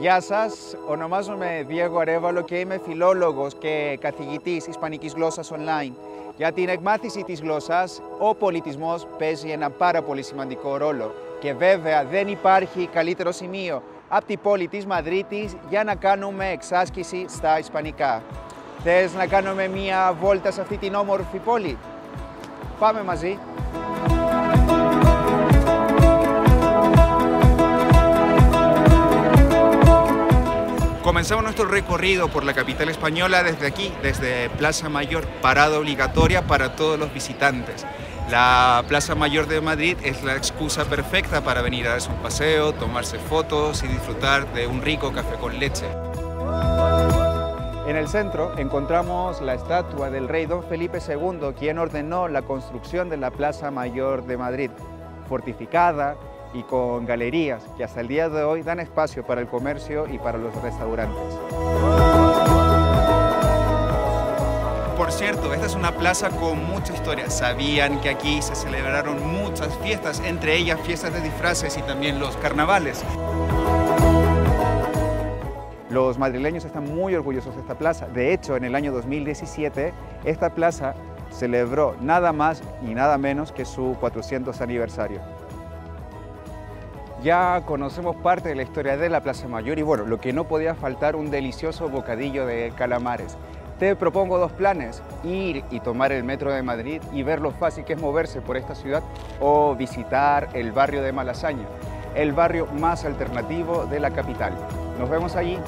Γεια σας, ονομάζομαι Διέγο Αρέβαλο και είμαι φιλόλογος και καθηγητής Ισπανικής γλώσσας online. Για την εκμάθηση της γλώσσας, ο πολιτισμός παίζει ένα πάρα πολύ σημαντικό ρόλο. Και βέβαια δεν υπάρχει καλύτερο σημείο από την πόλη της Μαδρίτης για να κάνουμε εξάσκηση στα Ισπανικά. Θες να κάνουμε μία βόλτα σε αυτή την όμορφη πόλη; Πάμε μαζί. Comenzamos nuestro recorrido por la capital española desde aquí, desde Plaza Mayor, parada obligatoria para todos los visitantes. La Plaza Mayor de Madrid es la excusa perfecta para venir a darse un paseo, tomarse fotos y disfrutar de un rico café con leche. En el centro encontramos la estatua del rey don Felipe II, quien ordenó la construcción de la Plaza Mayor de Madrid, fortificada, y con galerías que hasta el día de hoy dan espacio para el comercio y para los restaurantes. Por cierto, esta es una plaza con mucha historia. Sabían que aquí se celebraron muchas fiestas, entre ellas fiestas de disfraces y también los carnavales. Los madrileños están muy orgullosos de esta plaza. De hecho, en el año 2017, esta plaza celebró nada más y nada menos que su 400 aniversario. Ya conocemos parte de la historia de la Plaza Mayor y bueno, lo que no podía faltar un delicioso bocadillo de calamares. Te propongo dos planes, ir y tomar el metro de Madrid y ver lo fácil que es moverse por esta ciudad o visitar el barrio de Malasaña, el barrio más alternativo de la capital. Nos vemos allí.